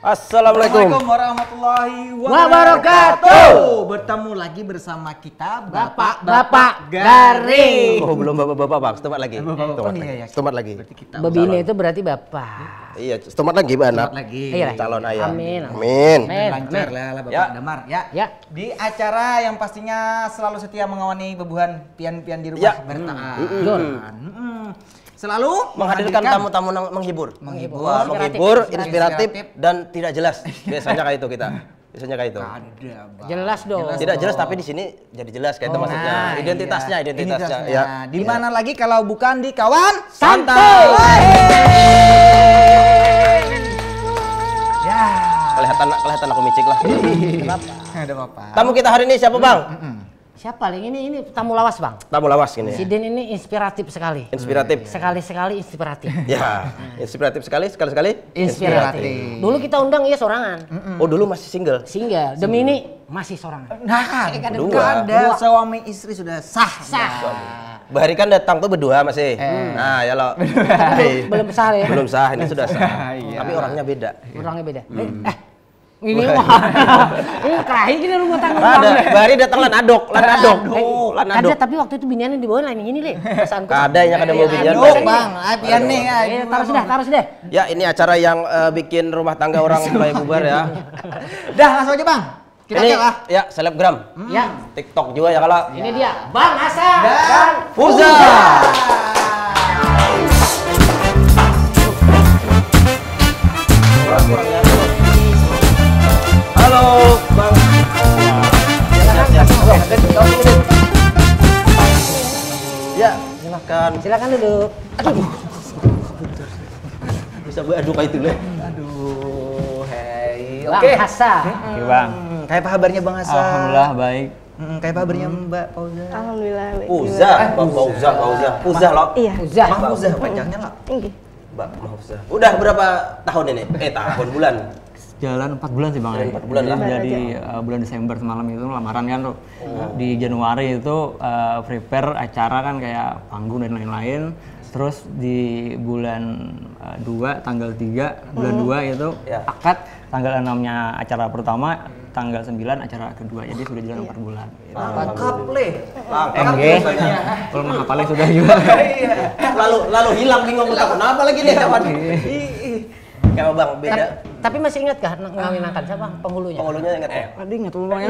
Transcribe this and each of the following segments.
Assalamualaikum. warahmatullahi Wabarakatuh. Bertemu lagi bersama kita Bapak Bapak Garing. Oh, belum bapak-bapak, Bang. Setempat lagi. Bapak-bapak. Setempat Oh, iya, lagi. iya. Setempat lagi. Berarti kita itu berarti bapak. Iya, setempat lagi, Mbak Anak. Lagi. Iya. Calon ayah. Amin. Amin. Amin. Lancar lah, Bapak Ya. Damar ya. Ya. Di acara yang pastinya selalu setia mengawani bebuhan pian-pian di rumah Ya. bertahan. Betul. Mm-mm. Selalu Menghadirkan tamu-tamu yang menghibur. menghibur, Wah, Inspiratif. menghibur, Inspiratif. inspiratif, dan tidak jelas. Biasanya kayak itu kita. Biasanya kayak itu. Ada, Bang. Jelas dong. Tidak jelas tapi di sini jadi jelas kayak itu Oh, maksudnya. nah, Identitasnya, iya. identitasnya. Identitasnya. Ya. Di mana lagi kalau bukan di kawan Santai. Ya. Kelihatan kelihatan aku micik lah. Ada apa? Tamu kita hari ini siapa, Bang? Siapa paling ini ini tamu lawas bang. Tamu lawas gini. Si Den ini inspiratif sekali. Inspiratif. Sekali sekali inspiratif. Ya, inspiratif sekali, sekali-sekali. Inspiratif. Dulu kita undang ia sorangan. Oh, dulu masih single. Single. Demi ini masih sorangan. Nah kan, Dua. ada suami istri sudah sah. Sah. Bahari kan datang tuh berdua masih. Nah, ya lo. Hei. Belum sah ya. Belum sah, ini sudah sah. Tapi orangnya beda. Orangnya beda. Eh, ini wah. Ini kerahi gini rumah tangga. Ada, Bahari datang lan adok, lan adok. Oh, lan Ada adok. tapi waktu itu biniannya dibawa lain ini le. Perasaanku. Kada yang ada mobilnya. Aduh, Bang, ah, pian nih ya. Eh, taruh sudah, taruh sudah. Ya, ini acara yang eh, bikin rumah tangga orang mulai bubar ya. Dah, langsung aja, Bang. Kita ini lah. ya selebgram. Ya, TikTok juga ya kalau. ini dia Bang Hasan. Dan Fuza. Halo, Bang. Ya, silakan. Silakan duduk. Bisa beradu kayak itu deh. Aduh, hei. Bang Oke. Hasan. Oke bang, Hmm, kayak apa kabarnya Bang Hasan? alhamdulillah baik. Hmm, kayak apa kabarnya Mbak Pauza? Alhamdulillah baik Fuza, Bang Fauza, Fauza. Fuza lo. Iya. Uzah. Bang Pauza, panjangnya. Tinggi. Mbak Fauza. Udah berapa tahun ini? Eh, tahun bulan. Jalan 4 bulan sih bang. Ya. empat bulan lah. Jadi uh, bulan Desember semalam itu lamaran kan tuh. Di Januari itu uh, prepare acara kan kayak panggung dan lain-lain. Terus di bulan 2 tanggal 3 bulan 2 itu Ya. akad tanggal 6-nya acara pertama, tanggal 9 acara kedua. Jadi sudah jalan 4 bulan. Lengkap, Le. Lengkap Oke. biasanya. Kalau mah hafalnya sudah juga. lalu lalu hilang bingung mau takut apa lagi nih kawan kalau bang beda Tapi, masih ingat kah ng- ngawinakan siapa penghulunya? penghulunya ingat eh Aduh ingat lumayan.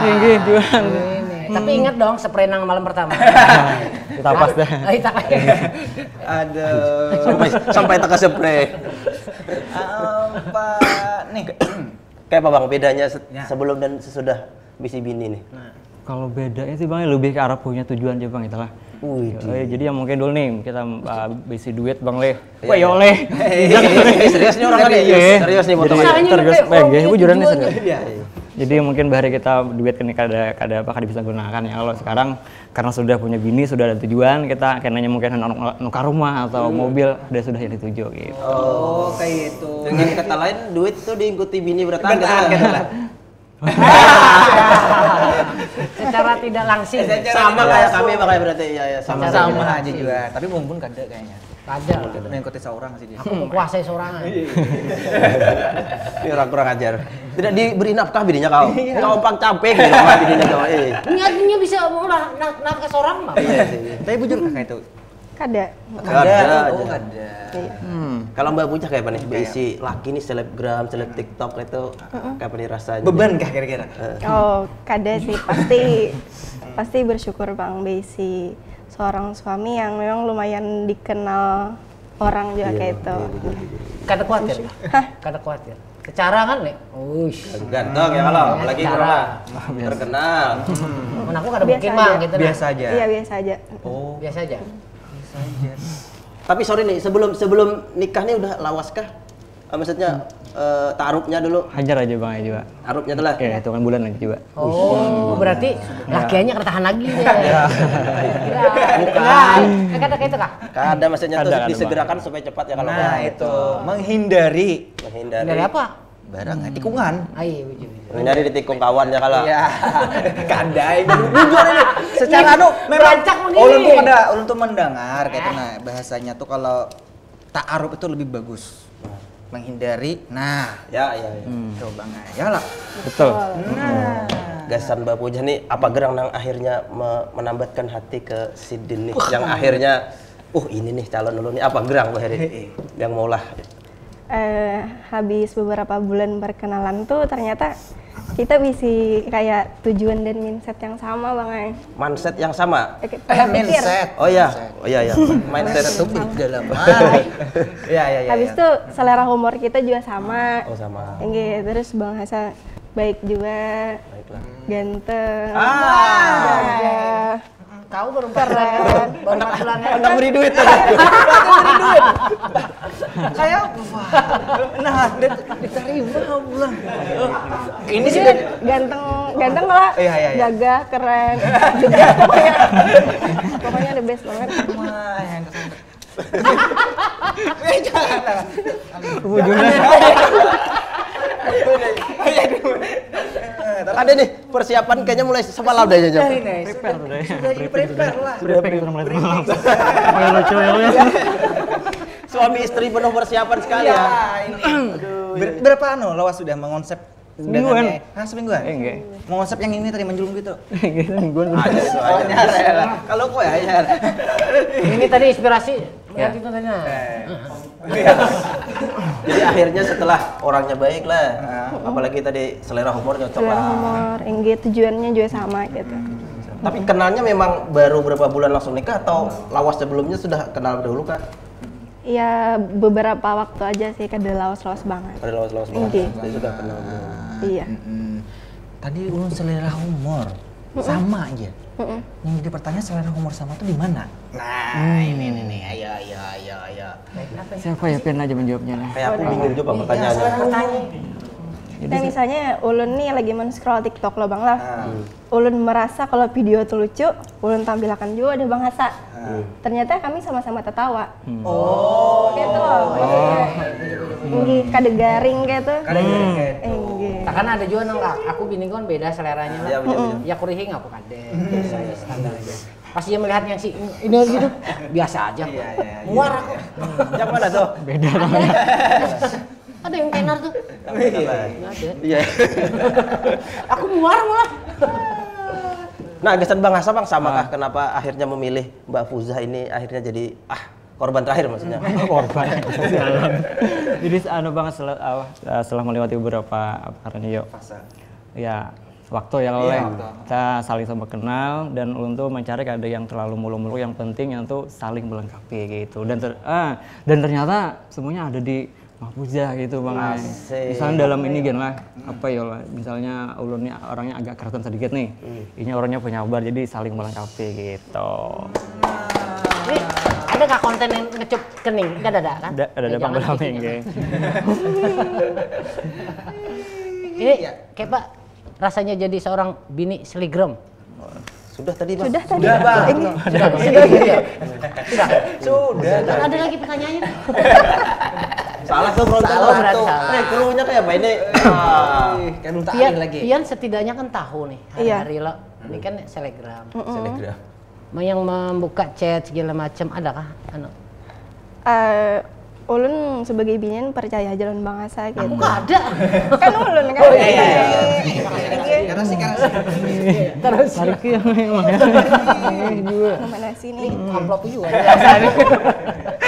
Tinggi jualan. Tapi ingat dong seprenang malam pertama. Kita pas dah. Ah, kita- Aduh. sampai sampai teka spray Apa nih? kayak apa bang bedanya Ya. sebelum dan sesudah bisi bini nih Kalau bedanya sih bang lebih ke arah punya tujuan aja bang itulah. Wih, Eh, jadi yang mungkin dulu nih kita uh, bisi duit bang leh. Iya, Wah iya. yo leh. serius nih orang tadi Iya. serius nih Jadi Usahanya terus kayak bang, ya, punya bujuran nih serius. Jadi mungkin bahari kita duit kan kada kada apa kada bisa gunakan ya kalau sekarang karena sudah punya bini sudah ada tujuan kita kayaknya mungkin nukar rumah atau mobil udah sudah yang dituju gitu. Oh, kayak itu. dengan kata lain duit tuh diikuti bini Bertahan, gitu Secara tidak langsung. sama kayak kami makanya berarti ya ya sama Sama aja juga. Tapi mumpun kada kayaknya. Ada. Mengikuti seorang sih dia. Aku menguasai sorangan. ini orang kurang ajar tidak diberi nafkah bininya kau kau pang capek gitu sama bininya kau eh Niatnya bisa nak ke seorang mah. iya sih Tapi bujur kakak itu. Kada. Kada Oh, aja. kada. Kalau Mbak Puncak kayak apa nih? Berisi laki nih selebgram, seleb TikTok itu kayak apa nih rasanya? Beban kah kira-kira? Oh, kada sih pasti pasti bersyukur Bang Besi seorang suami yang memang lumayan dikenal orang juga kayak itu. Kada khawatir. Kada khawatir. Secara kan nih. Uish. Ganteng ya kalau, apalagi Cara. corona terkenal. Mana aku kada mungkin bang gitu. Biasa aja. Iya biasa aja. Oh, Biasa aja. Tapi sorry nih, sebelum sebelum nikah nih udah lawas kah? Eh, maksudnya eh, taarufnya dulu, Hajar aja bang ya juga. taarufnya telah. Oke, hitungan bulan lagi juga. Oh, berarti lakiannya kada tahan lagi deh. Bukan. Kada kayak itu kah? Kada maksudnya tuh disegerakan supaya cepat ya kalau nah itu menghindari menghindari Dari apa? Barang tikungan. Ayo, bujur, bujur. menghindari ditikung kawan ya kalau. Ya, kandai jujur ini. Secara anu memang Berancak begini. ulun tuh ada ulun tuh mendengar kayak itu nah bahasanya tuh kalau ta'aruf itu lebih bagus. menghindari. Nah, Ya, ya, ya. itu Bang ya lah. Betul. Nah, Gasan Mbak Puja nih apa gerang nang akhirnya me- menambatkan hati ke Sidin nih yang akhirnya uh ini nih calon dulu nih apa gerang tuh hari yang maulah Eh, habis beberapa bulan berkenalan tuh ternyata kita bisa kayak tujuan dan mindset yang sama bang Ay. mindset yang sama Eh, eh, mindset. oh ya oh iya ya mindset itu dalam? Iya, iya, iya. Habis iya. itu selera humor kita juga sama. oh sama Enggak, terus Bang Hasa baik juga, baiklah ganteng, Ah. Kau baru keren. baru empat bulan ya. nggak beri duit kayak wah. Nah, dit- diterima bulan. Ini sih ganteng, ganteng lah, Iya, iya, iya. gagah, keren, juga pokoknya, pokoknya the best banget. Wah, yang ada nih persiapan kayaknya mulai semalam deh jam Prepare tuh deh. Sudah di prepare lah. Udah mulai semalam. Pakai lucu ya lu ya. suami istri penuh persiapan sekali Iya, ya ini. Ber- berapa anu lawas sudah mengonsep Semingguan. Hah, semingguan? Eh, enggak. Mengonsep yang ini tadi menjulung gitu. Gue aja itu aja kalau kok ya ya Ini tadi inspirasi lihat itu tadi nah. jadi akhirnya setelah orangnya baik lah apalagi tadi selera humor cocok Selera lah humor, enggak tujuannya juga sama gitu. tapi kenalnya memang baru berapa bulan langsung nikah atau lawas sebelumnya sudah kenal dahulu kak Ya beberapa waktu aja sih kada lawas-lawas banget. ada lawas-lawas Oke. banget jadi sudah kenal dulu Iya. Tadi ulun selera humor sama aja. Mm-mm. Yang jadi pertanyaan selera humor sama tuh di mana? Nah, ini nih nih. Ayo ayo ayo ayo. Siapa ya Pian aja menjawabnya nih. kayak aku bingung juga pertanyaannya Nah misalnya Ulun nih lagi men-scroll TikTok lo bang lah. Ulun merasa kalau video tuh lucu, Ulun tampilkan juga ada Bang Hasa. Ternyata kami sama-sama tertawa. Oh. Gitu loh. Oh. Nggih, kade garing gitu. Kada garing kayak Eh, nggih. Tak kan ada juga nang aku bini kan beda seleranya lah. Iya, bener, bener. Ya kurihing aku kade. Biasa aja standar aja. Pas dia melihat yang si ini gitu biasa aja. Iya, iya, iya. Muar aku. yang mana tuh Beda. Ada yang tenar tuh. Iya. Aku muar malah. nah gesan bang Hasa bang. Sama kah kenapa akhirnya memilih Mbak Fuzah ini akhirnya jadi ah korban terakhir maksudnya? Korban. Jadi anu banget setelah, ah, setelah melewati beberapa apa karena yuk. Ya waktu ya oleh kita saling sama kenal dan untuk mencari ada yang terlalu mulu-mulu. Yang penting yang tuh saling melengkapi gitu. Dan ter- ah, dan ternyata semuanya ada di Mahfuza gitu bang. Asik. misalnya dalam ini kan lah apa ya lah misalnya ulunnya orangnya agak keretan sedikit nih ini orangnya penyabar jadi saling melengkapi gitu Ini ada nggak konten yang ngecup kening? Nggak ada, kan? ada ada ada bang geng. Ini kayak Pak rasanya jadi seorang bini seligram. sudah tadi bang Sudah tadi. Sudah, Bang. Ini Sudah, sudah, sudah. Sudah. Kan ada lagi pertanyaannya. salah tuh frontal Salah, tuh. berarti salah. eh krunya kayak apa ini ah. Kan Pian, lagi. Pian setidaknya kan tahu nih Iya. hari-hari lo. Ini kan selegram. Selegram. Yang membuka chat segala macam ada kah? Anu. eh, Ulun sebagai binian percaya jalan Bang Hasa gitu. Nggak ada. kan Ulun kan. Oh, iya, iya, iya. Karena sih karena sih. Terus Tarik ya emang ya. Mana sini? amplop juga.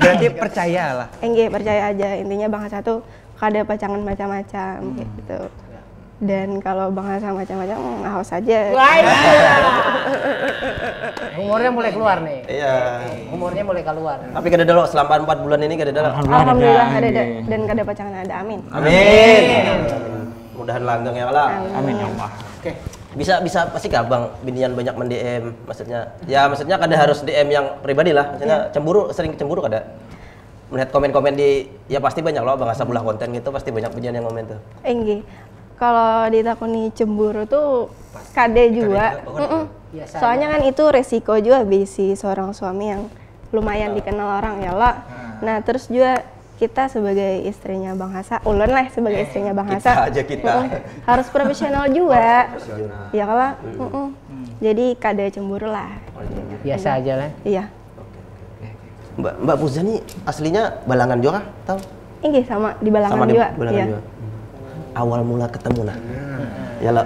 Berarti percaya lah. Enggak percaya aja intinya Bang Hasa tuh ada pacangan macam-macam gitu. Dan kalau Bang Hasa macam-macam ngawas aja. Wah, iya. Umurnya mulai keluar nih. iya Umurnya mulai keluar. tapi kada dulu selama empat bulan ini kada dulu Alhamdulillah ada, ada. ada dan kada pacangan ada amin. amin mudahan langgeng ya lah Amin ya Allah. Oke. Bisa bisa pasti gak bang binian banyak men DM maksudnya. Ya maksudnya kada harus DM yang pribadi lah. Maksudnya cemburu sering cemburu kada? Melihat komen-komen di ya pasti banyak loh bang asal konten gitu pasti banyak binian yang komen tuh. Enggak. Kalau ditakuni cemburu tuh kade juga. Mm-mm. Biasa Soalnya kan itu resiko juga bisi seorang suami yang lumayan dikenal orang ya lah. Nah terus juga kita sebagai istrinya Bang Hasa, ulun lah sebagai istrinya Bang kita Hasa. aja kita. Mm-mm. Harus profesional juga. Ya kalau Jadi kade cemburu lah. Biasa aja lah. Iya. mbak mbak Puza nih aslinya balangan juga tahu Inggih sama di Balangan sama di juga. Balangan iya. juga. Awal mula ketemu nah. Ya lo.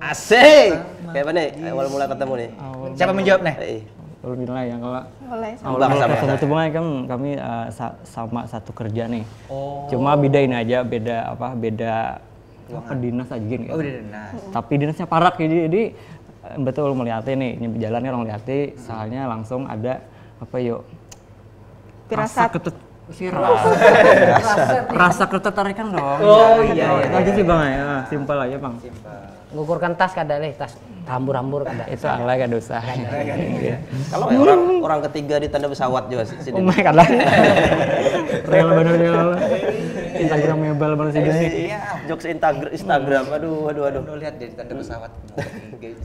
Asik. Kayak mana nih? Awal mula ketemu nih. Siapa menjawab nih? Kalau bilang ya kalau Boleh. ketemu tuh Bang, kan kami uh, sa- sama satu kerja nih. Cuma beda ini aja, beda apa? Beda apa dinas aja gitu. Oh, udah nah. Tapi dinasnya parak jadi, jadi eh, betul melihatnya nih, ini jalannya orang lihatnya, soalnya langsung ada apa yuk? Pirasat. Rasa ketet rasa, rasa ketertarikan dong. Oh iya, Itu aja sih bang ya, simpel aja bang. Ngukurkan tas kada leh, tas rambur-rambur kada. Itu ala gak dosa. Iya. Kalau orang orang ketiga di tanda pesawat juga sih. Oh my god lah. Real bener real. Instagram mebel baru sih gini. Iya, jokes Instagram, Instagram. Aduh, aduh, aduh. Lihat dari tanda pesawat.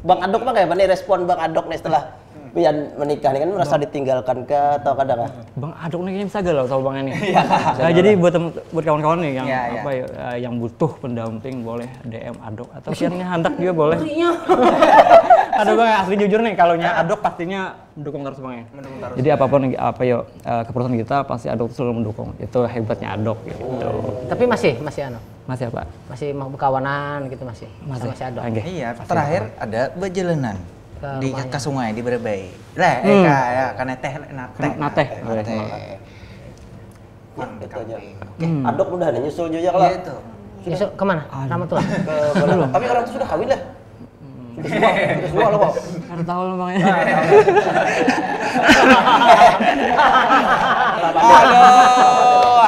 Bang Adok mah kayak mana respon Bang Adok nih setelah Pian menikah nih kan merasa ditinggalkan ke atau kadang kah? Bang Adok nih kayaknya bisa galau sama bang ini. Nah, jadi buat tem- buat kawan-kawan nih yang Iya, iya. apa ya, eh, yang butuh pendamping boleh DM Adok atau piannya handak juga boleh. Ada bang asli jujur nih kalau nya Adok pastinya mendukung terus bang ya. Jadi apa pun apa ya eh, keputusan kita pasti Adok selalu mendukung. Itu hebatnya Adok gitu. Tapi masih masih anu. Masih apa? Masih mau berkawanan gitu masih. Masih. Masih ada. Oke. Iya, terakhir ada bejelenan Ke di ke sungai di Berbei. Lah, eh ka ya karena teh nateh. Nateh. Nateh. Itu aja. Oke, Adok udah nih nyusul juga kalau Iya itu. Besok ke mana? Nama tuh. Tapi orang itu sudah kawin lah. Sudah semua, sudah semua loh kok. Harus tahu lah bang ya. Aduh.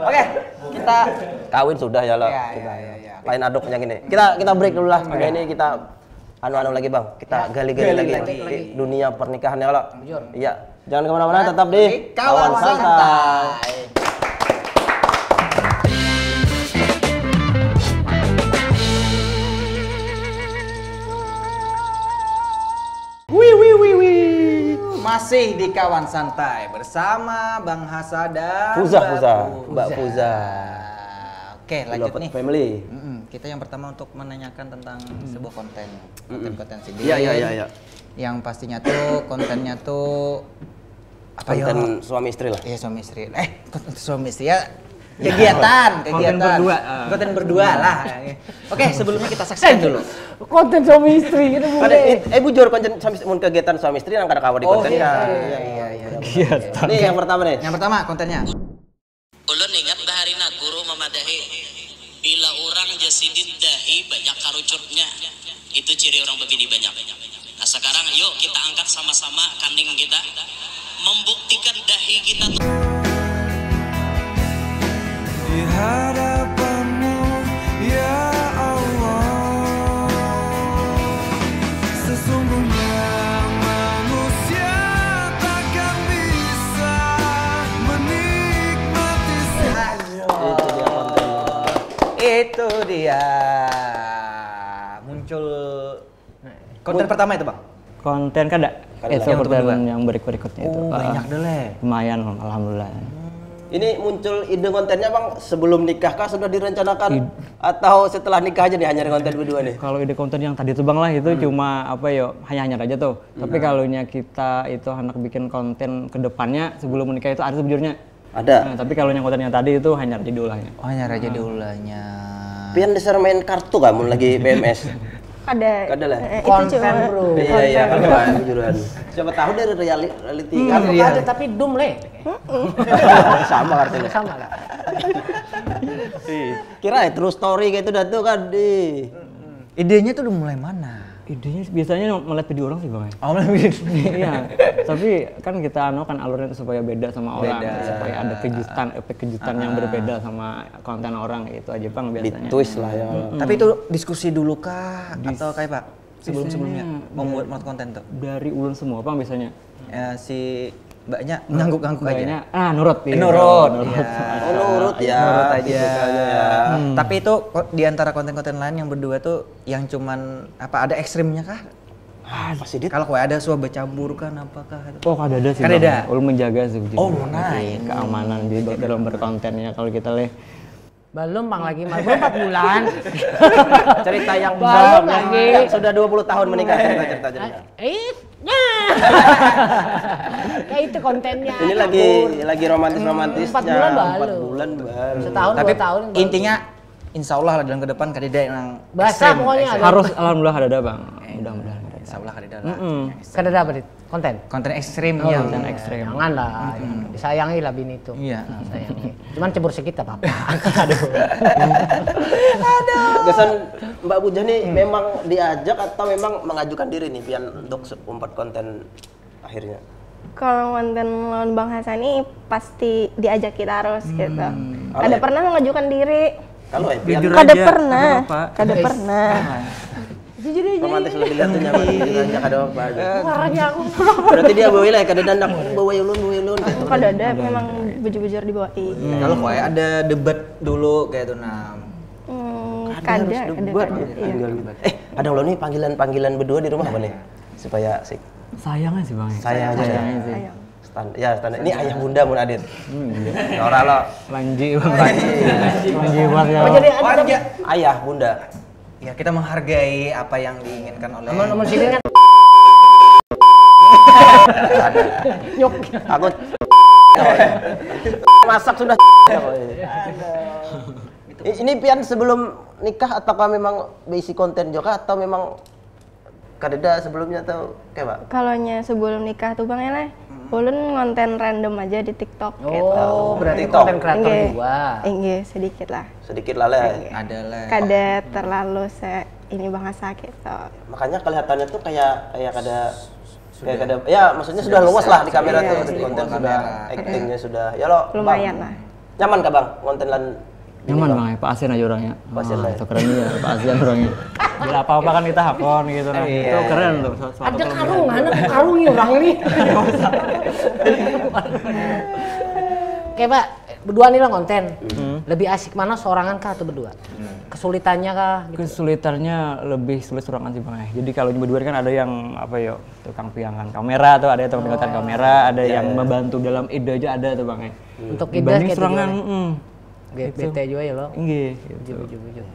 Oke, kita Kawin sudah ya lo. Iya, Kita- iya, iya, iya. Lain Adok yang ini. Kita kita break dulu lah. Ini kita anu-anu lagi bang. Kita gali-gali lagi, di dunia pernikahan ya lo. Iya. Jangan ke mana-mana, tetap di kawan santai. Wih, wih, wih, wih. Masih di kawan santai bersama Bang Hasa dan Fuza, Mbak Fuza, Mbak Fuza. Oke, lanjut Beloved nih. Family. Mm-mm, kita yang pertama untuk menanyakan tentang sebuah konten, konten-konten sendiri. Iya, iya, iya, iya. Yang pastinya tuh kontennya tuh apa ya? Konten suami istri lah. Iya suami istri. Eh, konten suami istri ya kegiatan, kegiatan. berdua, ah. Konten berdua lah. Oke, sebelumnya kita saksikan dulu. Konten suami istri itu Ada, eh, eh bujur konten suami mun kegiatan suami istri yang kada kawa di Oh, konten iya, kan. iya, iya, iya. Nih yang pertama nih. Yang pertama kontennya. Ulun ingat bahari na guru memadahi bila orang jasidin dahi banyak karucutnya. Itu ciri orang begini banyak. Nah sekarang yuk kita angkat sama-sama kanding kita. Membuktikan dahi kita. Tuh Itu dia. Muncul konten pertama itu, Bang. Konten kada. Kada Itu. Yang konten kedua. yang berikut-berikutnya itu. Oh, Ah, banyak deh, Le. Lumayan, alhamdulillah. Ini muncul ide kontennya bang sebelum nikah kah sudah direncanakan atau setelah nikah aja nih hanya ada konten berdua nih? Kalau ide konten yang tadi itu bang lah itu cuma apa ya hanya-hanya aja tuh. Tapi kalau nya kita itu hendak bikin konten ke depannya sebelum menikah itu ada sejujurnya. Ada. Nah, tapi kalau yang konten yang tadi itu hanya jadi ulahnya. Oh, hanya raja diulahnya. Pian dasar main kartu kamu lagi BMS. Ada. Kada lah. eh, itu Konten, cuma bro. Iya iya kan bujuran. Siapa tahu dari reali- reality kan Kan ada tapi dum le. sama artinya. Sama lah. Kira ya true story kayak itu dah tuh kan di. Idenya tuh udah mulai mana? Idenya biasanya melihat video orang sih bang. ya. Oh, mulai iya. Tapi kan kita anu kan alurnya supaya beda sama orang, Beda. supaya ada kejutan, efek kejutan yang berbeda sama konten orang itu aja bang Di biasanya. twist lah ya. Tapi itu diskusi dulu kah atau kayak Pak? Sebelum-sebelumnya membuat membuat konten tuh. Dari ulun semua bang biasanya. Ya, si Mbaknya ngangguk-ngangguk aja. Ah nurut. Iya. Nurut. Nurut. Iya. Oh, nurut ya. Nurut aja. tipikalnya ya. Tapi itu di antara konten-konten lain yang berdua tuh yang cuman apa ada ekstrimnya kah? Ah, pasti dit. Kalau kayak ada suah bercampur kan apakah? Oh ada ada sih. Kan Bang. ada? Ulun menjaga sih. Oh, nice. keamanan di dalam berkontennya kalau kita leh Belum bang lagi, baru 4 bulan. Cerita yang Belum lagi. yang sudah 20 tahun menikah cerita cerita cerita. Eh, nah. Kayak itu kontennya. Ini lagi lagi romantis romantis. Empat bulan baru. Empat bulan baru. setahun Tapi dua tahun. baru. intinya insya Allah lah dalam ke depan Kadida yang basah ekstrim, pokoknya. Harus alhamdulillah ada ada bang. Mudah-mudahan. Insya Allah Kadida lah. Mm. Kan ada apa? Konten. Konten ekstrim Oh, ya. konten ekstrim. Jangan lah, jangan. disayangi lah bini itu. Iya. Disayangi. Cuman cebur sedikit apa apa. Kesan Mbak Puja nih Hmm. memang diajak atau memang mengajukan diri nih biar untuk membuat konten akhirnya. Kalau konten lawan Bang Hasan ini pasti diajak kita harus gitu. Kalau Ada ya- pernah mengajukan diri. Kalau ya Kada pernah. Kada pernah. Jujur aja. romantis lebih lihat tuh nyaman diajak ada apa aja. Warnanya aku. Berarti dia bawa lah kada dandak bawa ulun bawa ulun gitu. Kada ada memang bujur-bujur dibawain. Kalau kue ada debat dulu kayak itu nah. Hmm, Ada kada, harus kada, debat, kada. gitu. Iya. Eh, ada lo nih panggilan-panggilan berdua di rumah apa nih? Supaya asik. Sayangnya sih bang. Saya aja ya. Sayangnya sih. Ayo. Stand, ya standar. Ini ayah bunda mun Adit. Ora lo. Lanji bang. Lanji banget ya. Oh, jadi ada iya. Ayah bunda. Ya kita menghargai apa yang diinginkan oleh nomor sini kan nyok. Aku masak sudah. Ini pian sebelum nikah ataukah memang basic konten juga atau memang kadeda sebelumnya atau kayak pak? Kalau nya sebelum nikah tuh Bang Ele, ulun ngonten random aja di TikTok gitu. Oh, berarti TikTok. konten kreator Enggak. juga. Enggak, sedikit lah. Sedikit lah lah. adalah Kada terlalu se ini bahasa gitu. Makanya kelihatannya tuh kayak kayak kada kayak kada ya maksudnya sudah luas lah di kamera Iya, tuh iya. di konten Kamera. sudah actingnya sudah ya lo Lumayan Bang, lah. nyaman kah bang konten lan Nyaman bang ya, Pak Asian aja orangnya. Pak Asian lah ya. itu keren ya, Pak Asian orangnya. Bila apa-apa kan kita hakon gitu nah. Itu keren tuh. su- suatu Ada karung, karung nih orang ini. Oke Pak, berdua nih lah konten. Lebih asik mana seorangan kah atau berdua? Kesulitannya kah? Gitu. Kesulitannya lebih sulit surangan sih bang ya. Jadi kalau berdua kan ada yang apa ya tukang piangan kamera atau ada yang tukang piangan kamera, ada yang membantu dalam ide aja ada tuh bang ya. Untuk ide Dibanding kayak serangan, BT juga ya lo. Inggih, gitu. Bujur, bujur.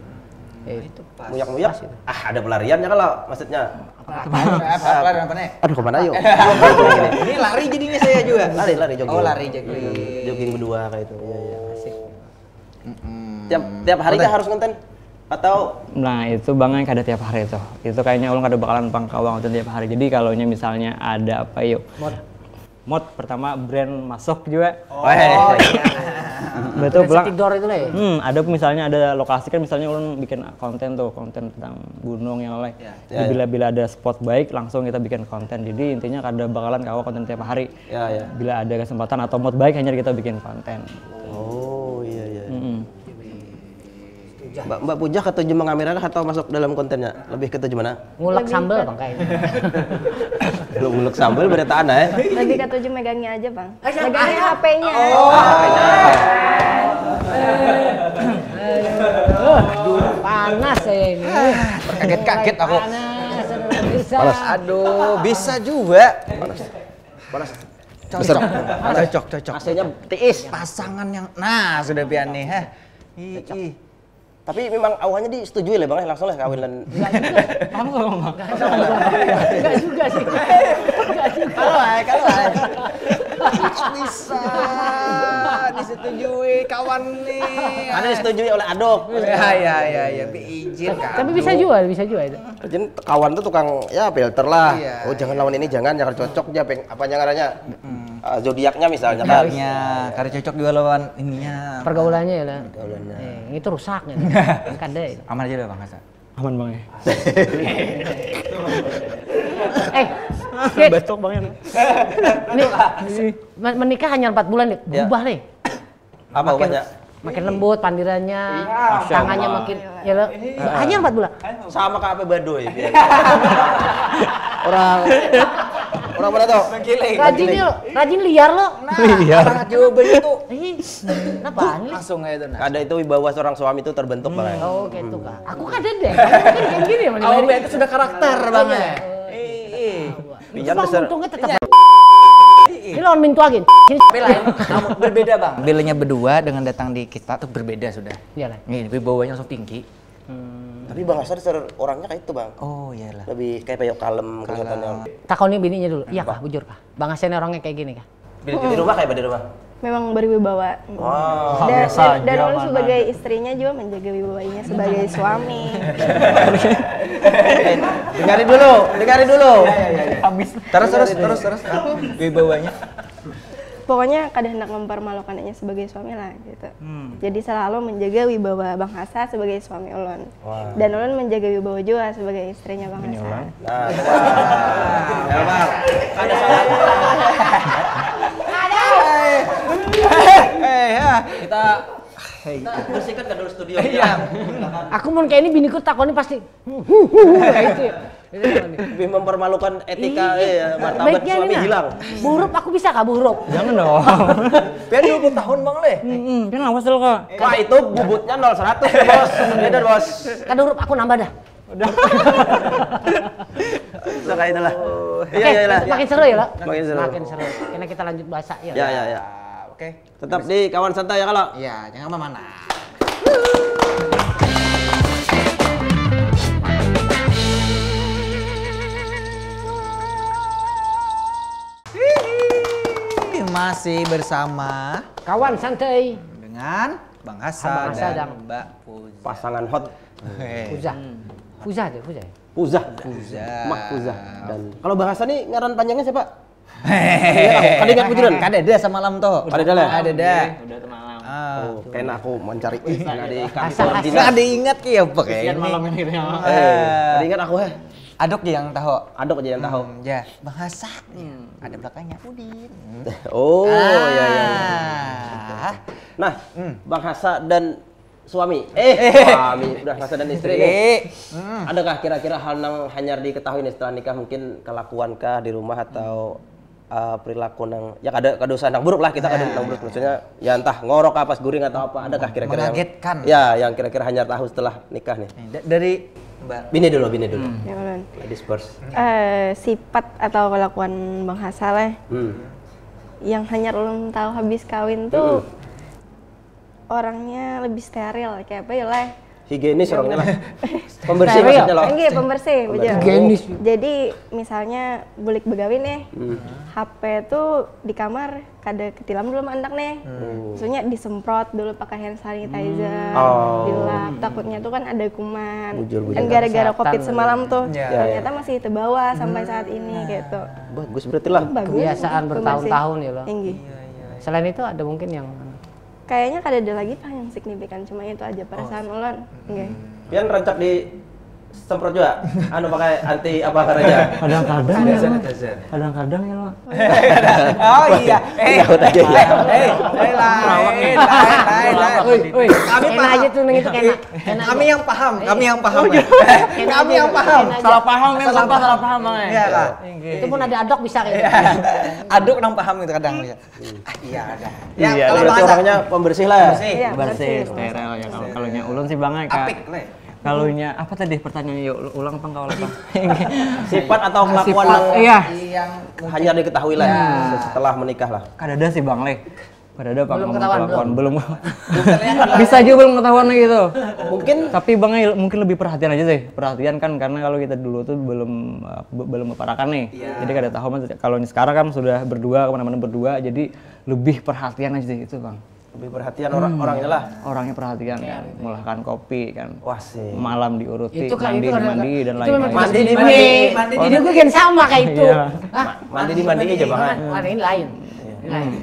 Eh, itu. muyak muyak ah ada pelariannya kalau maksudnya. Apa? Apa? Apa? Nih? aduh ke mana yuk? Ini lari jadinya saya juga. lari lari jogging. Oh, lari jogging. jogging berdua kayak itu. Iya iya. Tiap tiap hari kah harus konten atau? Nah itu bang yang kada tiap hari tuh. Itu kayaknya ulun kada bakalan pangkawang itu tiap hari. Jadi kalau misalnya ada apa yuk. Mod. Mod pertama brand masuk juga. Oh, iya. Betul pulang. Tidor itu lah ya. Hmm, ada misalnya ada lokasi kan misalnya ulun bikin konten tuh, konten tentang gunung yang lain. Jadi bila bila ada spot baik langsung kita bikin konten. Jadi intinya kada bakalan kawa konten tiap hari. ya ya Bila ada kesempatan atau mood baik hanya kita bikin konten. oh. Mbak mbak Puja ketujuh mengamera kah atau masuk dalam kontennya lebih ketujuh mana Ngulek sambel bang kayaknya. lu ngulek sambal berita ya Lebih ke tujuh megangnya aja Bang. Megangnya HP-nya. Aduh, panas saya ini. Terkaget-kaget aku. Panas, aduh, bisa. Aduh, bisa juga. panas Cocok. Cocok, cocok. AC-nya tiis Pasangan yang nah sudah pian nih, heh. Tapi memang awalnya disetujui lah bang ya langsung lah kawin dan Langsung. Enggak juga sih. Enggak juga. Kalau ay, kalau ay. Bisa disetujui kawan nih. ada disetujui oleh Adok Ya, ya, ya, ya, izin kan. Tapi bisa juga, bisa juga itu. jadi kawan tuh tukang ya filter lah Iya, oh jangan lawan ini jangan jangan cocok dia peng apa ngarannya Ah, zodiaknya misalnya kan Nya, karena cocok juga lawan ininya. Pergaulannya ya lah. Pergaulannya. Eh, itu rusak ya. Kan deh. Aman aja deh Bang Kasa. Aman bang ya. Eh, Kit, Besok bang ya. menikah hanya 4 bulan nih, berubah nih. apa Makin, banyak makin lembut pandirannya, tangannya makin ya lo. Hanya 4 bulan. sama kayak apa badoy biar. orang orang mana tuh Rajin lo, rajin liar lo. Iya. Sangat jawabannya tuh Ih, kenapa nih? langsung aja tuh. Nah. ada itu wibawa seorang suami itu terbentuk bang Oh gitu kak. Aku kan ada deh. Mungkin kayak gini ya. Awal itu sudah karakter Bang ya. biar Bang besar untungnya tetap. Ini lawan mintu lagi. Ini Tapi lain, berbeda bang. Bilanya berdua dengan datang di kita tuh berbeda sudah. Iya lah. Ini wibawanya langsung tinggi. Tapi Bang Hasan ser- orangnya kayak itu Bang. Oh iyalah. Lebih kayak peyok kalem kelihatannya. Takoni bininya dulu. Iya kah, bujur kah? Bang Hasan orangnya kayak gini kah? Di, di rumah kayak apa di rumah? Memang berwibawa. Wow. Dan, biasa dan, dan Ulun mana. sebagai istrinya juga menjaga wibawanya sebagai suami. Dengarin dulu, dengarin dulu. Habis. Terus terus terus terus. Wibawanya. Pokoknya kada hendak mempermalukannya sebagai suami lah gitu. Jadi selalu menjaga wibawa Bang Hasa sebagai suami Ulun. Dan Ulun menjaga wibawa juga sebagai istrinya Bang Hasa. Nah, ya Bang. Ada salah. Eh ya. Kita kita bersihkan ke dulu studio. Iya. Aku mau kayak ini biniku takoni pasti. Kayak itu. ya. Itu takoni. Lebih mempermalukan etika Iya. eh, martabat Baiknya suami ini, nah. hilang. Burup aku bisa kah burup? Jangan dong. Biar 20 tahun bang le. Hmm, kan awas dulu kok. Wah, itu bubutnya 0 100 ya, Bos. Beda, Bos. Kan burup aku nambah dah. Itu kayak itulah. Iya, iya, iya. makin seru ya, lo? Makin seru. Makin seru. Karena kita lanjut bahasa ya. Ya, ya, ya. Ah, Oke. Tetap di kawan santai ya kalau. Iya, jangan ke mana-mana. Hihi, Masih bersama Kawan santai. dengan Bang Hasa, Bang Hasa dan dan Mbak Puza. Pasangan hot Hei, Fuza. Fuza aja, Fuza. ya? Puza. Puza. Mak Puza. Dan kalau bahasa nih ngaran panjangnya siapa? Iya, Kada ingat bujuran? Kada ada semalam tuh. Kada ada lah? Ada ada. Udah tuh malam. Ah. Oh, kayaknya aku mencari di Asal- koordinat. Ada ingat ki apa kayak Kasihan ini. malam ini ya. Eh, ingat aku heh. Dia yang tahu. Aduk aja yang tahu. Hmm, ya, Bang Hasa. Ada belakangnya Udin. Oh, Ah. iya iya. Nah, Bang Hasa dan suami. Eh, suami, udah Hasa dan istri. Eh, Adakah kira-kira hal yang hanya diketahui nih setelah nikah mungkin kelakuan kah di rumah atau uh, perilaku nang ya kada kadosa nang buruk lah kita kada nang buruk maksudnya ya entah ngorok apa guring atau apa adakah kira-kira yang ya yang kira-kira hanya tahu setelah nikah nih Da- dari Mbak. Bini dulu bini dulu. Ya, Ulun. ladies first. Eh, sifat atau kelakuan Bang Hasa lah hmm. yang hanya Ulun tahu habis kawin tuh orangnya lebih steril kayak apa ya lah higienis orangnya lah pembersih Steril. maksudnya loh Enggak, pembersih. Higienis. Jadi misalnya bulik begawi nih, HP tuh di kamar kada ketilam dulu sama anak nih. Maksudnya disemprot dulu pakai hand sanitizer, Oh. dilap. Takutnya tuh kan ada kuman. Bujur, bujur. Kan gara-gara covid semalam tuh, Ya. ternyata masih terbawa sampai saat ini gitu. bagus berarti lah Bagus. Kebiasaan bertahun-tahun ya loh. Tinggi. Selain itu ada mungkin yang Kayaknya kada ada lagi pak yang signifikan, cuma itu aja perasaan ulun. Enggak. Pian rancak di semprot juga anu pakai anti apa aja Kadang-kadang ya lo. Kadang-kadang ya lo. Oh iya. Eh, tadi. eh, eh, eh, lain, lain, lain, lain. Woi, woi, Kami paham. aja tuh neng itu enak. Kami yang paham, kami yang paham. Enak Kami aja, yang paham. aja. Salah paham ya, sumpah salah paham bang. Iya kan? Itu pun ada adok bisa kayak gitu. Aduk nang paham gitu kadang dia. Ah, iya ada. Ya, Iya, kalau berarti bahasa orangnya pembersih lah bersih. Iya, Bersih, bersih. steril ya kalau kalau nya ulun sih bang ya kak. Apik, Kalau nya apa tadi pertanyaannya yuk ulang apa kalau apa? sifat atau kelakuan Sifat, yang iya. Yang hanya diketahui lah setelah menikah lah Kadada sih bang le. Kadada pak Belum ketahuan, kelakuan belum. Bisa juga belum ketahuan gitu. mungkin Tapi bang ya, mungkin lebih perhatian aja sih. Perhatian kan karena kalau kita dulu tuh belum uh, be- belum berparakan nih. Jadi kada tahu. Kalau ini sekarang kan sudah berdua ke mana-mana berdua. Jadi lebih perhatian aja sih itu bang. Lebih perhatian orang orangnya lah Orangnya perhatian kan. Mulahkan kopi kan. wah sih Malam diuruti, Itu kan mandi itu mandi dan itu lain-lain. memang Mandi di mandi. mandi. Ini gue kan sama kayak itu. Iya. Hah? mandi di mandi aja bang Wah, ini lain. Lain.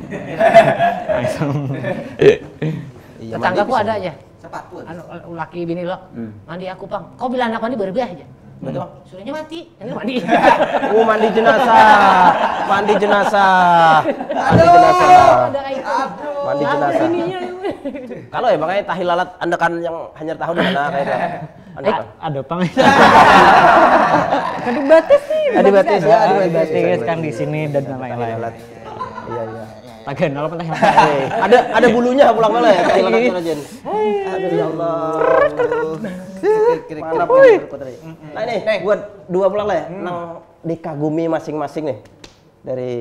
iya Tetanggaku ada aja. sepatu. Anu, laki bini lo, mandi aku pang. Kau bilang anak mandi berubah aja. betul Suruhnya mati, ini mandi. oh mandi jenazah mandi jenazah mandi jenazah Ada kayak itu. Mandi Apa jenazah. bininya? kalau ya makanya tahi lalat anda kan yang hanya tahu di mana kayak anda kan Ada pang. Kan dibatas nih. ada batis ya ada Ada batis batis kan di sini dan lain-lain. lalat. Iya iya. Tagan apa teh? Eh, ada ada bulunya pulang malah ya? Tahi lalat aja aduh ya Allah. Mana tadi nah ini buat dua pulang lah ya. Nang dikagumi masing-masing nih. Dari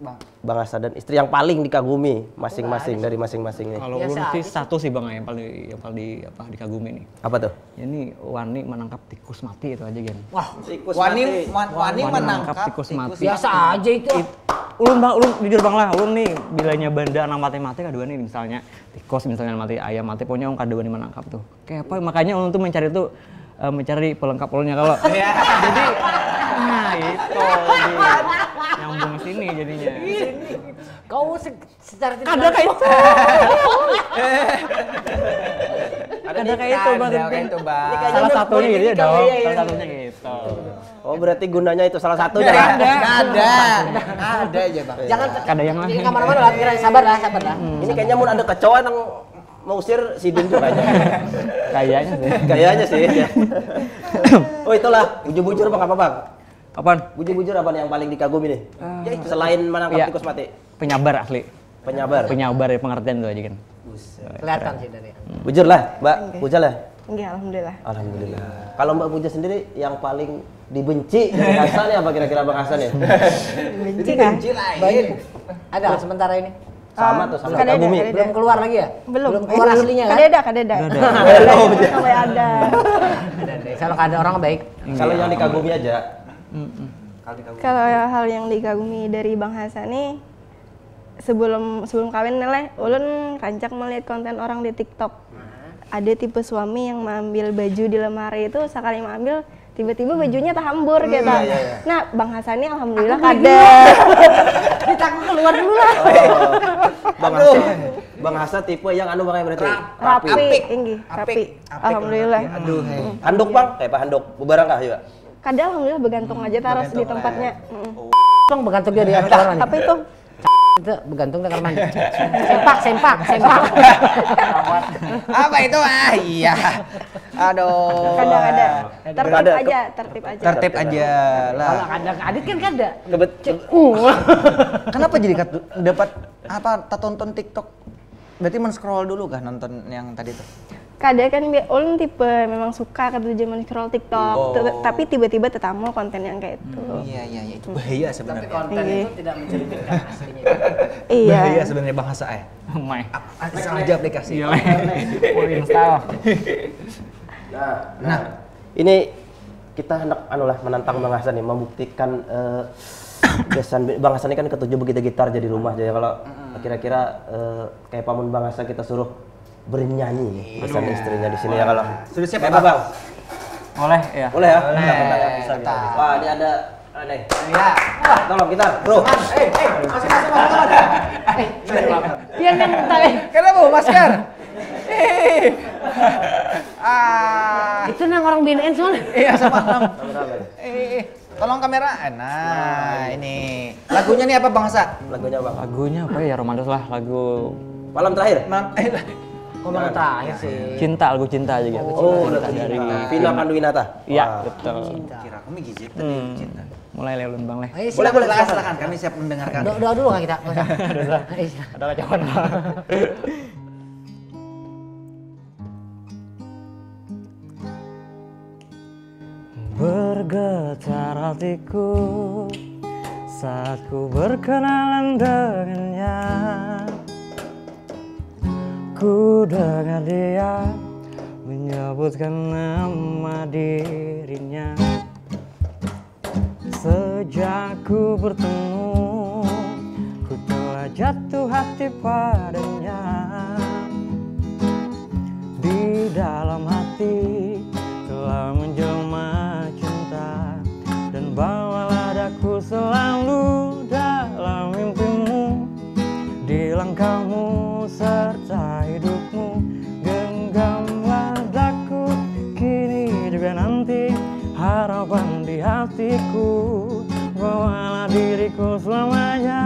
Bang. Bang Hasan dan istri yang paling dikagumi masing-masing dari masing-masing nih? Kalau ulun sih satu sih bang yang paling yang paling di, apa dikagumi nih. Apa tuh? Ya, Ini Wani menangkap tikus mati itu aja Gen. Wah, Wani, Wan- Wani Wani menangkap menangkap tikus mati. biasa aja itu. Ulun bang, ulun jujur bang lah, ulun nih bilanya benda anak mati-mati kadua nih misalnya tikus misalnya mati, ayam mati, pokoknya orang kadua nih menangkap tuh. Kayak apa? Makanya ulun tuh mencari tuh eh, mencari pelengkap ulunnya kalau. Jadi, nah itu nyambung sini jadinya. Kau se secara tidak Ada kayak itu. Ada kayak itu, Bang. Ada kayak itu, Bang. Salah satunya gitu ya dong. Salah satunya gitu. Oh berarti gunanya itu salah. Nggak lah. ada, ada. Ada aja, Bang. Jangan Ada yang Ini lain. ke mana-mana lah, kira sabar lah, sabar lah. Ini kayaknya mau ada kecoa yang mau usir si Din tuh kayaknya. Kayaknya sih. Kayaknya sih. oh itulah, bujur-bujur bang apa bang? Apaan? Bujur-bujur apa nih yang paling dikagumi nih? Selain menangkap Iya. tikus mati, Penyabar asli. penyabar. Penyabar ya pengertian tuh aja kan. Kelihatan sih dari. Bujur lah, Mbak. Bujur lah. Enggak, alhamdulillah. Alhamdulillah. Kalau Mbak Puja sendiri yang paling dibenci dari Hasan ya apa kira-kira Bang Hasan ya? Benci kan? Benci lain. Ada sementara ini. Sama tuh sama Kadeda, dikagumi. kadeda. Belum keluar lagi ya? Belum. Belum keluar aslinya kan? Kadeda, kadeda. Sampai ada. Ada deh. Kalau ada orang baik. Kalau yang dikagumi aja, Kalau hal yang dikagumi dari Bang Hasan nih sebelum sebelum kawin neleh ulun rancak melihat konten orang di TikTok. Ada tipe suami yang mengambil baju di lemari itu sekali mengambil tiba-tiba bajunya terhambur gitu. Nah, Bang Hasan ini alhamdulillah kada. Kita aku keluar dulu lah. oh, Bang Hasan, Bang Hasan tipe yang anu bang berarti rapi, Apik. tinggi, Apik. rapi. Alhamdulillah. lah, Aduh, handuk bang, kayak pak handuk, bubarang kah juga? Kada alhamdulillah bergantung aja taruh di tempatnya. Mm. Bang bergantung dia di kamar mandi. Apa itu? Itu bergantung di kamar mandi. Sempak, sempak, sempak. Apa itu? Ah, iya. Aduh. Kada kada. Tertib aja, tertib aja. Tertib aja lah. Kalau ada adit kan kada. Kebet, Kenapa jadi dapat apa tonton TikTok? Berarti men-scroll dulu kah nonton yang tadi tuh? Kadang kan ulun tipe memang suka kata zaman scroll TikTok, T- tapi tiba-tiba tetamu konten yang kayak itu. Iya iya iya itu bahaya sebenarnya. Konten Iya. itu tidak mencerminkan aslinya. Iya. Bahaya sebenarnya bahasa eh. Mai. Sengaja aplikasi. Iya. Full install. Nah, nah, ini kita hendak anu lah menantang Bang Hasan nih membuktikan eh kesan Bang Hasan ini kan ketujuh begitu gitar jadi rumah jadi kalau kira-kira eh, kayak pamun Bang Hasan kita suruh bernyanyi nih bersama istrinya di sini ya kalau Sudah siap apa Bang? Boleh ya. Boleh ya? Boleh. Bisa, bisa. Wah, ini ada aneh. Iya. Tolong kita, Bro. Pian yang tadi. Kenapa masker? Eh. ah. Itu nang orang BNN soalnya. Iya sama Bang. Eh, tolong kamera. Eh, Nah, ini. Lagunya nih apa Bang Sa? Lagunya Bang. Lagunya apa ya romantis lah lagu Malam terakhir. Eh, Kok malah terakhir sih? cinta lagu cinta aja gitu. Oh, cinta lagu dari Vina Panduwinata. Iya, betul. Kira kami gigit tadi Hmm. cinta. Mulai lelun bang leh. Boleh silakan. boleh silakan silakan kami siap mendengarkan. Doa doa dulu nggak kita? Ada kacauan. Bergetar hatiku saat ku berkenalan dengannya Ku dengar dia menyebutkan nama dirinya. Sejak ku bertemu Ku telah jatuh hati padanya. Di dalam hati hatiku Bawalah diriku selamanya.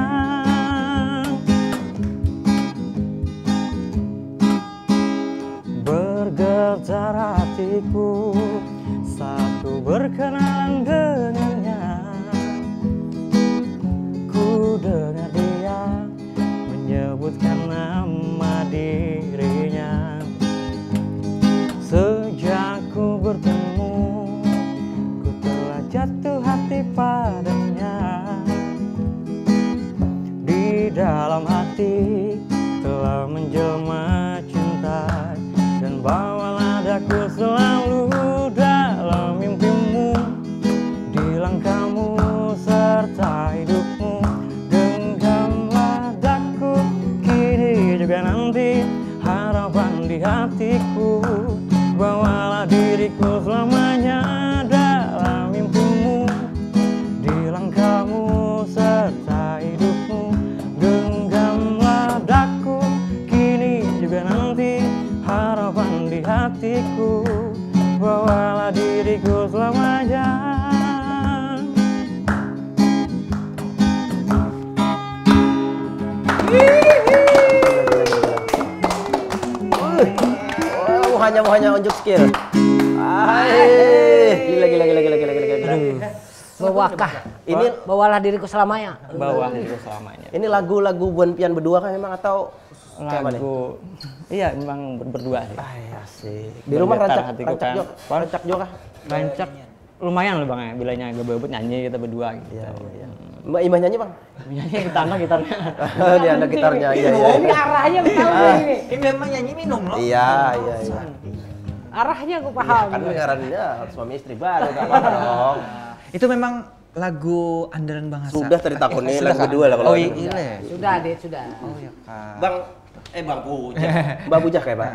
Bergetar hatiku Saat ku dalam Bawalah diriku selamanya. bawa diriku selamanya ini lagu-lagu Buan Pian berdua kan memang atau lagu iya memang ber- berdua sih Ay, asik. Di rumah rancak rancak kan. juga. Rancak juga. rancak lumayan loh bang ya bilanya agak bebet nyanyi kita berdua gitu Iya, iya. Mbak Imah nyanyi, Bang? nyanyi ditambah gitarnya Dia ada gitarnya, iya iya. Ini arahnya tahu ini. Ini memang nyanyi minum loh. Iya, iya, iya. Arahnya aku paham. Kan pengarannya suami istri baru, enggak apa-apa dong. Itu memang lagu andalan Bang Hasan. Sudah tadi takut nih lagu kedua lah kalau. Oh iya, iya. Sudah, Dit, sudah. Oh iya, Kak. Bang, eh Bang Bujah. Mbak Bujah kayak Pak.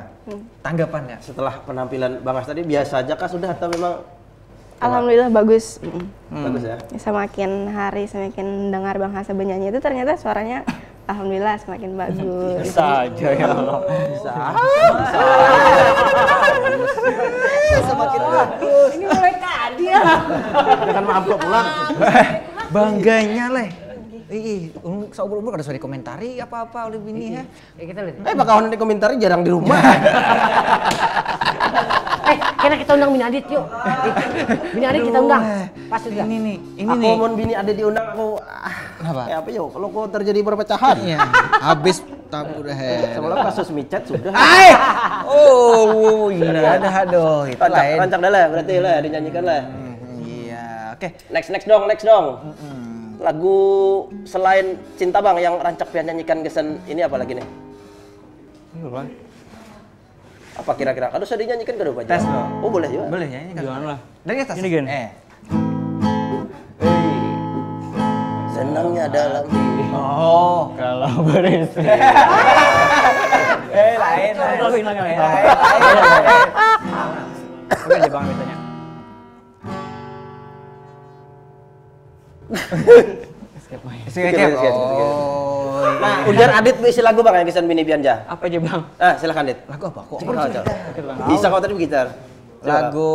Tanggapannya. Setelah penampilan Bang As tadi biasa aja kah sudah atau memang Alhamdulillah bagus. Mm. bagus ya? Semakin hari semakin dengar Bang Hasan bernyanyi itu ternyata suaranya Alhamdulillah semakin bagus. bisa aja ya Allah Bisa. Semakin bagus. Ini mulai ya. Dengan mampu pulang. Bangganya leh. Ih, um, seumur umur kada usah dikomentari apa-apa oleh bini ya. Ya kita lihat. Eh, Pak kawan di komentari jarang di rumah. Eh, kena kita undang Bini Adit yuk. Bini Adit kita undang. Pasti sudah. Ini nih, ini aku nih. mau bini ada diundang aku. Ah, Kenapa? kayak apa yo? Kalau kok terjadi perpecahan. Iya, habis tabur deh. Sebelum kasus micat sudah. Hai. Oh, iya ada aduh, itu lain. rancak dah lah, berarti lah dinyanyikan lah. Iya, oke. Next next dong, next dong. Lagu selain cinta bang yang rancak pian nyanyikan kesan ini apa lagi nih? Apa kira-kira? Aduh saya dinyanyikan ke depan. Tes dong. Oh boleh juga. Boleh ya ini kan. Gimana lah Dari atas. Ini gini. Eh. Senangnya dalam Oh. kalau beristri Eh, lain, lain. Tapi hilang yang lain. Oke deh bang biasanya. Skip, skip, skip. Oh. Nah, Ujar Adit isi lagu bang yang kesan bini bianja. Apa aja bang? Ah, silakan Adit. Lagu apa kok? Oh, coba. Bisa kau tadi gitar. Lagu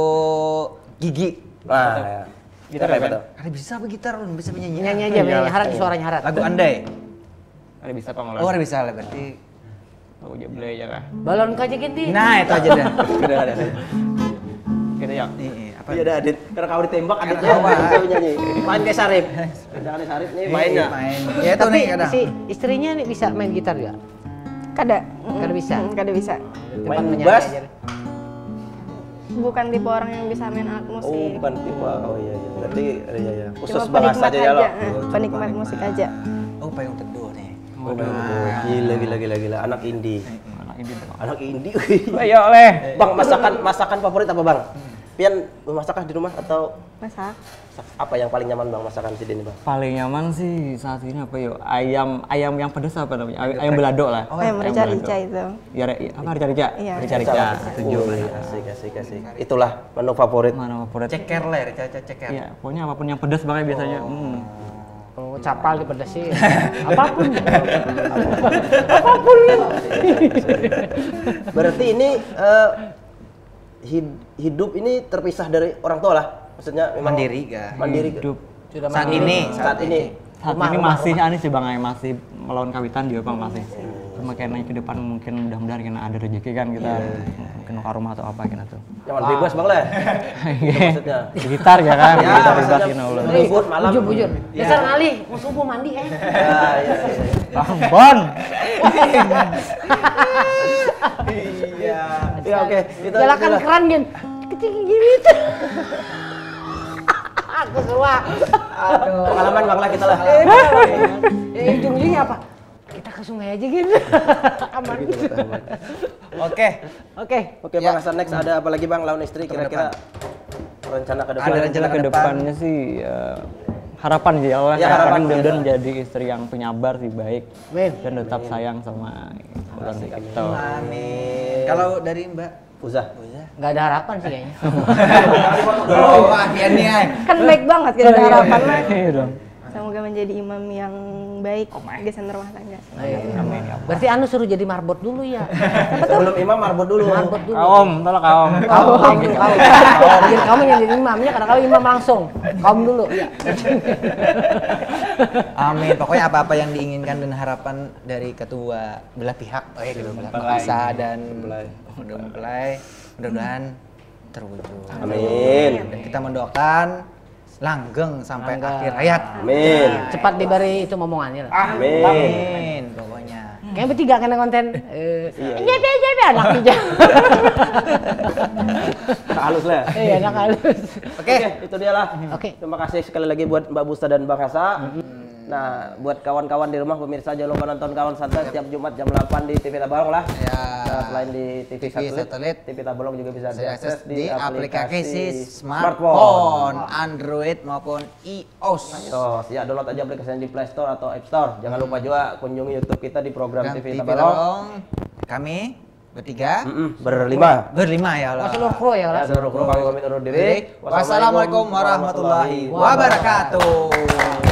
Gigi. Wah, ya. Gitar Apa ya, itu? Ada bisa apa gitar lu bisa menyanyi? Nyanyi aja, nyanyi harat suaranya harat. Lagu Andai. Ada bisa malah. Oh, ada bisa lah berarti. Aku aja beli aja lah. Balon kaca ganti. Nah, itu aja dah. Udah ada. Kita ya. Nih, nih, apa? Iya ada Adit. Karena kau ditembak Adit Karena apa? nyanyi. Main kayak Sarip. Jangan kayak Sarip nih mainnya. Main. Ya itu Tapi nih kadang. si istrinya nih bisa main gitar juga. Kada. Kada bisa? Mm, Kada bisa. Cuma Main menyanyi bass? aja. Bukan tipe orang yang bisa main alat musik. Oh, bukan tipe. Oh iya iya. Berarti iya iya. Khusus bahasa aja ya lo. eh, penikmat musik aja. Oh, payung teduh nih. Oh, gila gila gila gila. Anak indie. Anak bang. Anak indie. Ayo oleh. Bang, masakan masakan favorit apa, Bang? Pian masakah di rumah atau Masak. apa yang paling nyaman Bang masakan si Dini, Bang? Paling nyaman sih saat ini apa yuk? Ayam ayam yang pedas apa namanya? Ayam, ayam belado lah. Oh, yang rica-rica itu. Ya, re- apa rica-rica? Iya. Rica-rica. Setuju. Oh, iya, asik asik asik. Itulah menu favorit. Mana favorit? Ceker lah, caca ceker. Iya, pokoknya apa pun yang pedas banget biasanya. Hmm. Oh, capal dipedesin. Apa pun. Apa pun ya. Berarti ini hid- hidup ini terpisah dari orang tua lah. Maksudnya memang Mandiri ga? Mandiri. Hidup Sudah Saat mandiri. ini, Saat ini saat Rumah, ini rumah, masih aneh sih bang, Ay, masih melawan kawitan dia bang masih. Cuma kayaknya ke depan mungkin mudah-mudahan karena ada rezeki kan kita mungkin ke rumah atau apa gitu tuh. nyaman bebas Bang lah. Maksudnya. Gitar ya kan, Ya, gitar bebas gitu Allah. Ribut malam. Bujur, bujur. Dasar ngali, mau subuh mandi eh. Ya, ya, ya. Ambon. Iya. Ya oke, itu Galakan itulah. keran gen. Kecil gini tuh. Aku suka. pengalaman Bang lah kita lah. Eh, ujung-ujungnya apa? kita ke sungai aja gitu. Aman. Oke. Oke. Oke Bang Hasan next ada apa lagi Bang lawan istri kira-kira rencana ke depan? Ada rencana ke depannya sih eh, harapan sih Allah Ya, harapan. harapan mudah-mudahan menjadi istri yang penyabar sih baik Amin. dan tetap sayang sama Ulan Tiktok. Amin. Kalau dari Mbak Uzah. Nggak ada harapan sih kayaknya. Oh, akhirnya. Kan baik banget kita ada harapan lah. Semoga menjadi imam yang baik gesan rumah tangga. Amin ya. Berarti Anu suruh jadi marbot dulu ya. Sebelum imam marbot dulu. Marbot dulu. Kaum, tolong kaum. Kaum, kaum dulu, kaum. Yang jadi imamnya karena kalau imam langsung. Kaum dulu. Iya. Amin. Pokoknya apa-apa yang diinginkan dan harapan dari ketua belah pihak, oh ya kedua belah bangsa dan udah mempelai, mudah-mudahan terwujud. Amin. Dan kita mendoakan langgeng sampai Langgeng. akhir hayat. Amin. Cepat diberi itu momongannya lah. Amin. Amin. Pokoknya. Kayaknya bertiga kena konten. Eh, JP, JP, anak hijau. Halus lah. Iya, anak halus. Oke, itu dia lah. Oke. Terima kasih sekali lagi buat Mbak Busta dan Bang Hasa. Nah, buat kawan-kawan di rumah pemirsa jangan lupa nonton kawan santai setiap Jumat jam 8 di TV Tabalong lah. Ya. Nah, selain di TV, TV satelit, satelit, TV Tabalong juga bisa diakses akses di aplikasi smartphone, smartphone. Android maupun iOS. So, ya download aja aplikasinya di Play Store atau App Store. Jangan lupa juga kunjungi YouTube kita di program Dan TV TV Tabalong. Tabalong, kami bertiga, Mm-mm, berlima. berlima ya Allah. Seluruh kru ya lah. Ya, seluruh kru kami pamit undur diri. Wassalamualaikum warahmatullahi wabarakatuh.